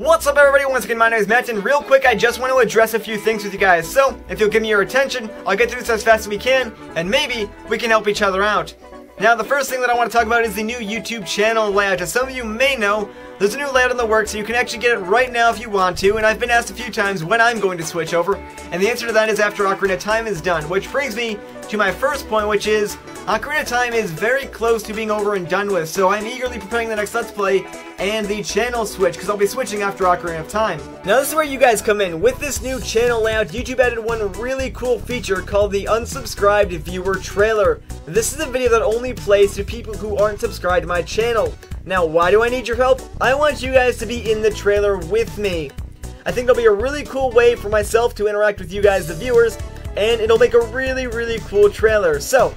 What's up everybody, once again my name is Matt and real quick I just want to address a few things with you guys. So, if you'll give me your attention, I'll get through this as fast as we can, and maybe we can help each other out. Now the first thing that I want to talk about is the new YouTube channel layout. As some of you may know, there's a new layout in the works, so you can actually get it right now if you want to, and I've been asked a few times when I'm going to switch over, and the answer to that is after Ocarina Time is done, which brings me to my first point, which is Ocarina Time is very close to being over and done with, so I'm eagerly preparing the next Let's Play and the channel switch, because I'll be switching after Ocarina of Time. Now this is where you guys come in. With this new channel layout, YouTube added one really cool feature called the unsubscribed viewer trailer. This is a video that only plays to people who aren't subscribed to my channel. Now why do I need your help? I want you guys to be in the trailer with me. I think it'll be a really cool way for myself to interact with you guys, the viewers, and it'll make a really, really cool trailer. So,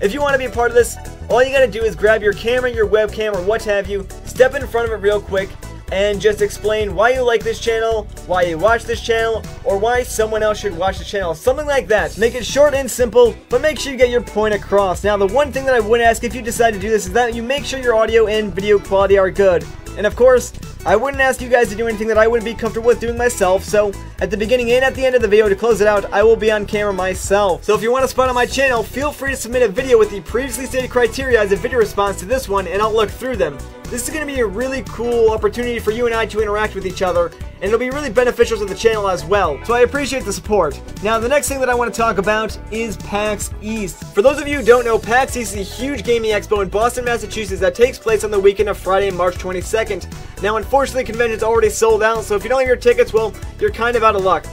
if you want to be a part of this, all you gotta do is grab your camera, your webcam, or what have you, step in front of it real quick, and just explain why you like this channel, why you watch this channel, or why someone else should watch the channel. Something like that. Make it short and simple, but make sure you get your point across. Now, the one thing that I would ask if you decide to do this is that you make sure your audio and video quality are good. And of course, I wouldn't ask you guys to do anything that I wouldn't be comfortable with doing myself, so at the beginning and at the end of the video to close it out, I will be on camera myself. So if you want to spot on my channel, feel free to submit a video with the previously stated criteria as a video response to this one, and I'll look through them. This is going to be a really cool opportunity for you and I to interact with each other, and it'll be really beneficial to the channel as well. So I appreciate the support. Now, the next thing that I want to talk about is PAX East. For those of you who don't know, PAX East is a huge gaming expo in Boston, Massachusetts that takes place on the weekend of Friday, March 22nd. Now, unfortunately, convention's already sold out, so if you don't have your tickets, well, you're kind of out of luck.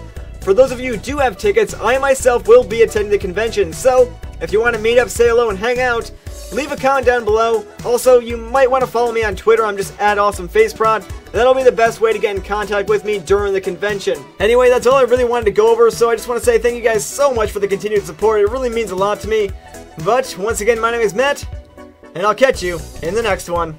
For those of you who do have tickets, I myself will be attending the convention, so if you want to meet up, say hello, and hang out, leave a comment down below. Also, you might want to follow me on Twitter. I'm just at AwesomeFaceProd. That'll be the best way to get in contact with me during the convention. Anyway, that's all I really wanted to go over, so I just want to say thank you guys so much for the continued support. It really means a lot to me. But, once again, my name is Matt, and I'll catch you in the next one.